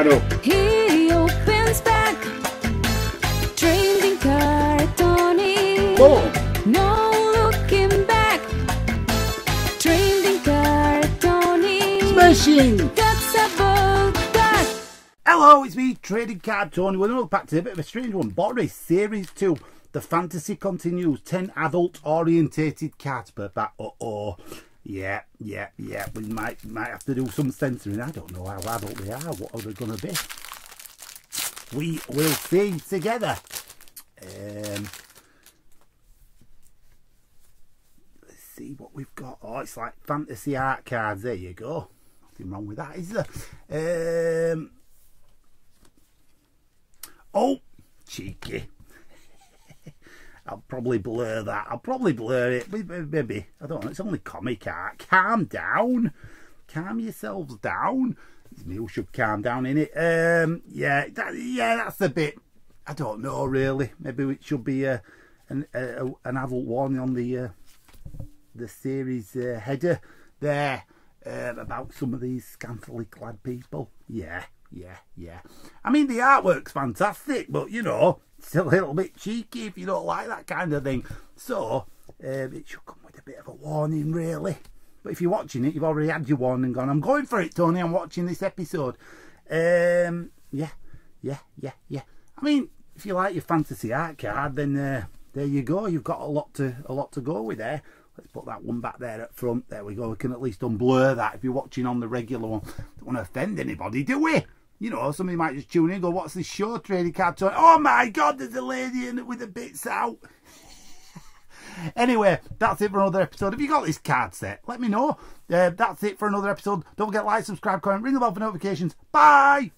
Claro. He opens back. Trading card Tony. Boom. No looking back. Trading card Smashing. That's about that. Hello, it's me, Trading Card Tony. Going to back to a bit of a strange one. Boris Series 2. The fantasy continues. 10 adult orientated cards per back. Uh oh. Yeah, yeah, yeah. We might might have to do some censoring. I don't know how adult they are. What are they going to be? We will see together. Um, let's see what we've got. Oh, it's like fantasy art cards. There you go. Nothing wrong with that, is there? Um, oh, cheeky. I'll probably blur that. I'll probably blur it. Maybe. I don't know. It's only comic art. Calm down. Calm yourselves down. Me should calm down in it. Um, yeah, that, yeah, that's a bit. I don't know really. Maybe it should be a, an a, an adult warning on the uh, the series uh, header there uh, about some of these scantily clad people. Yeah, yeah, yeah. I mean, the artwork's fantastic, but you know, still a little bit cheeky if you don't like that kind of thing. So, um, it should come with a bit of a warning, really. But if you're watching it, you've already had your warning gone. I'm going for it, Tony. I'm watching this episode. Um, yeah, yeah, yeah, yeah. I mean, if you like your fantasy art card, then uh, there you go. You've got a lot to a lot to go with there. Let's put that one back there at front. There we go. We can at least unblur that if you're watching on the regular one. Don't want to offend anybody, do we? You know, somebody might just tune in and go, what's this show trading card? Toy? Oh my God, there's a lady in it with the bits out. anyway, that's it for another episode. If you got this card set, let me know. Uh, that's it for another episode. Don't forget to like, subscribe, comment, ring the bell for notifications. Bye!